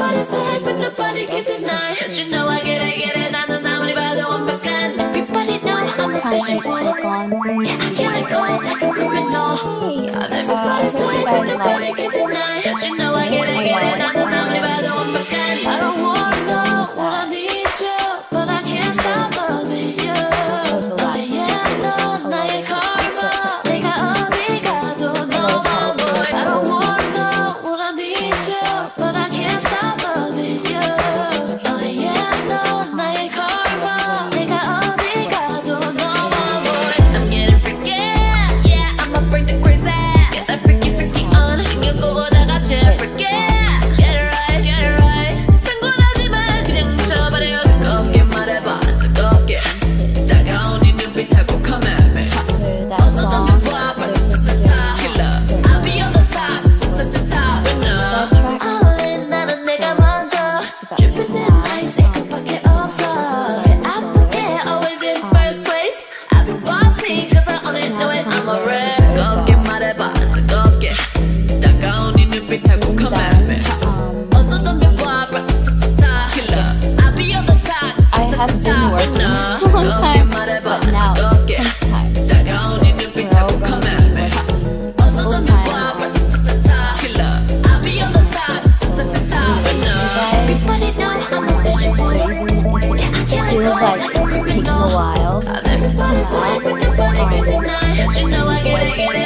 nobody's but nobody. Cause you know I get it, get it, 나는 아무리 봐도 완벽한. Everybody know I'm a special boy. Yeah, I kill it cold like a criminal. Everybody's tight, but nobody it deny. Cause you know I get it, get it.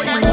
that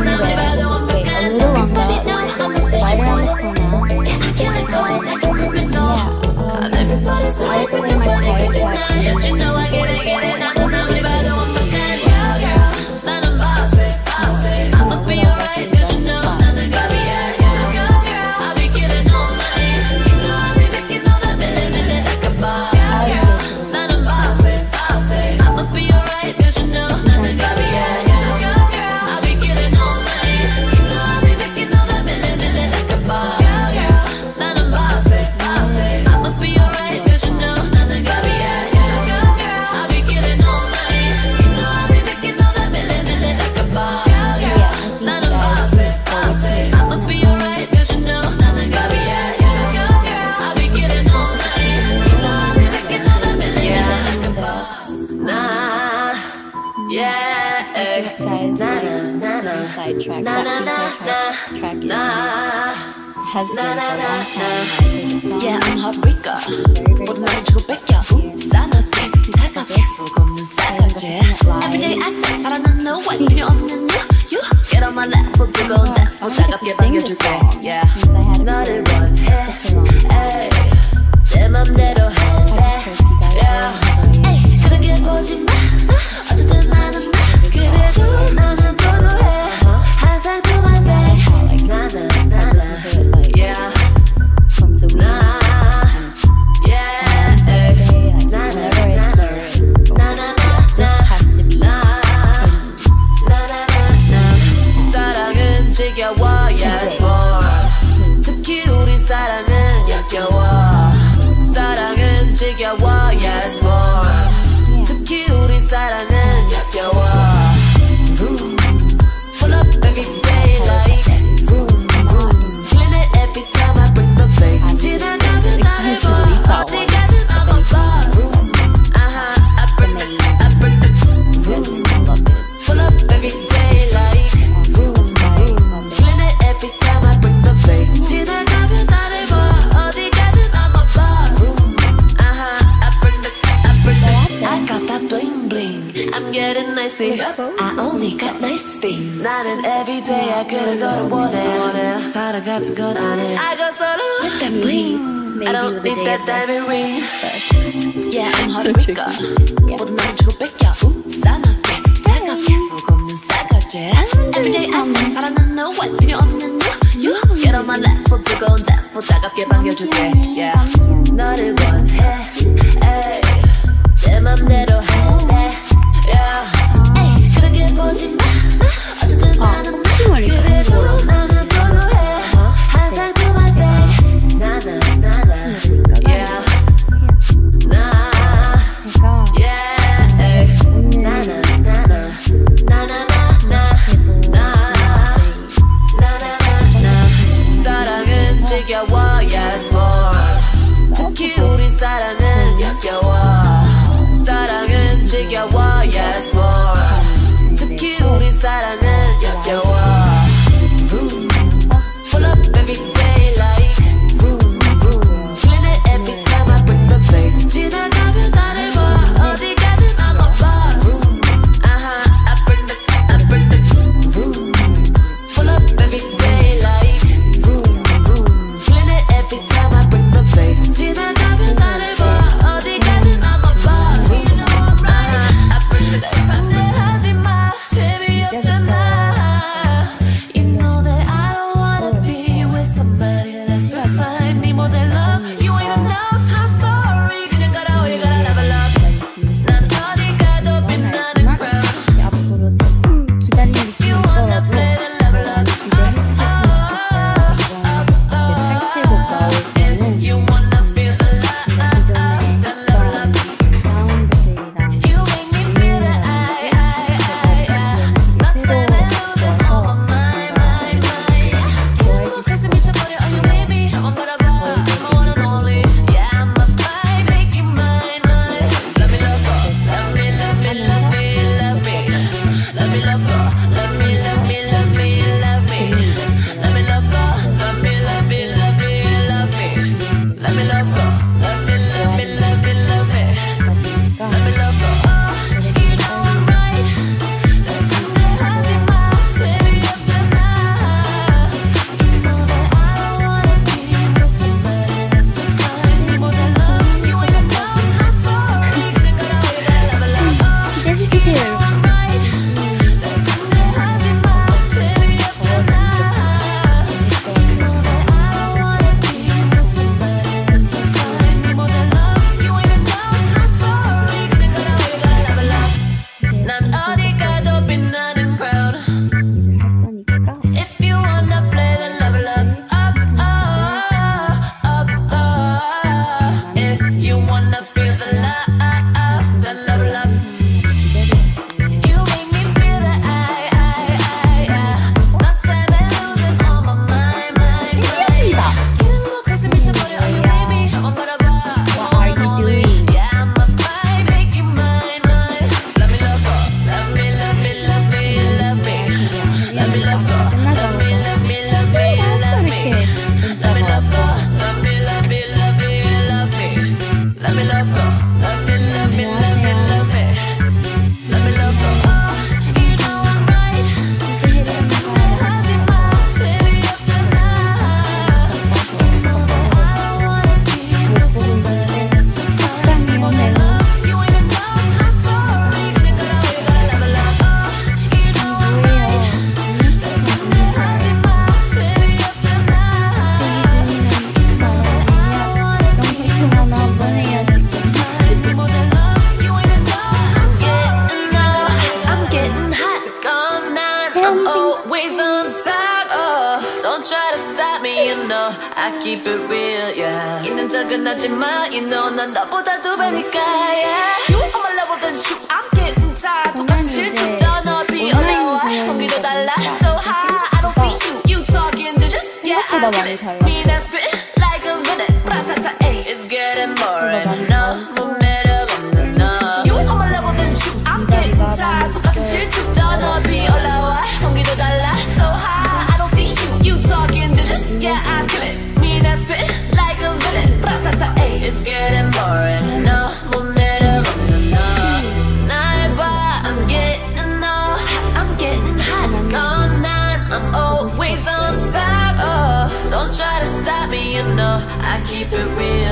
Nah, yeah, eh. Guys, nah, nah, nah, side track. Nah, nah, nah, nah, track is nah. Has nah, nah, nah, nah. Yeah, I'm heartbreaker. 못 말해주고 뺏겨. 싸납게 차갑게 속 없는 싸가지. Everyday I say 사랑은 no way 필요 없는 you. You get on my level 뜨거운 대포 차갑게 반겨줄게. Yeah, 너를 원해. 에이, 내 맘대로 해. missing I only got nice things 나는 everyday I 그를 걸어 원해 원해 사랑 같은 건 안해 I got solo with that bling I don't need that diamond ring Yeah I'm hot Rico 모든 날 주고 뺏겨 싸납게 차갑게 속 없는 싸가지 Everyday I sing 사랑은 no way 필요 없는 you You Get on my level 두고온 대포 차갑게 반겨줄게 Yeah 너를 yeah. 있는 적은 없지만, you know 난 너보다 두 배니까, yeah. You are my level, then shoot, I'm getting tired. 똑같은 질투 더 높이 올라와. 공기도 달라, so high. I don't see you, you talking to just, yeah. I 생각보다 kill 많이 it. 달라. Me that spit like a villain. Ratata, ayy. It's getting boring,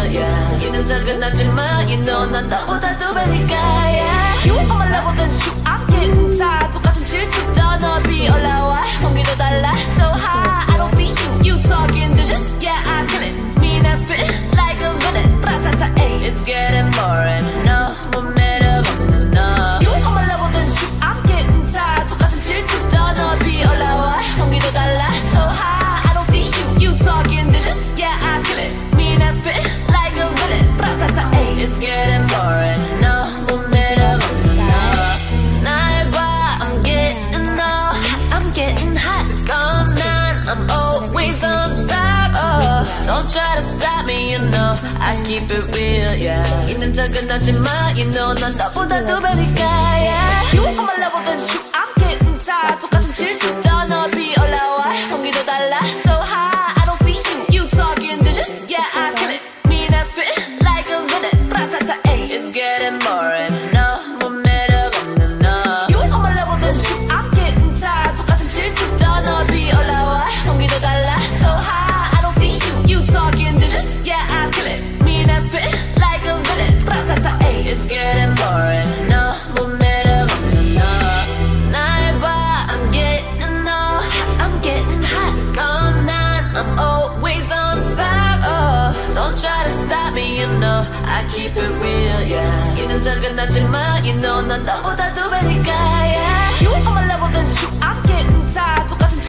yeah. 있는 적은 없지만, you know 난 너보다 두 배니까, yeah. You on my level, then shoot, I'm getting tired. 똑같은 질투 더 높이 올라와. 공기도 달라, so high. I don't see you, you talking to just, yeah, I kill it. Me not spit like a villain. you know I keep it real, yeah. 있는 적은 없지만, you know 난 너보다 두 배니까, yeah. You on my level, then shoot, I'm getting tired. 똑같은 질투 더 높 yeah. 있는 적은 없지만, you know 난 너보다 두 배니까,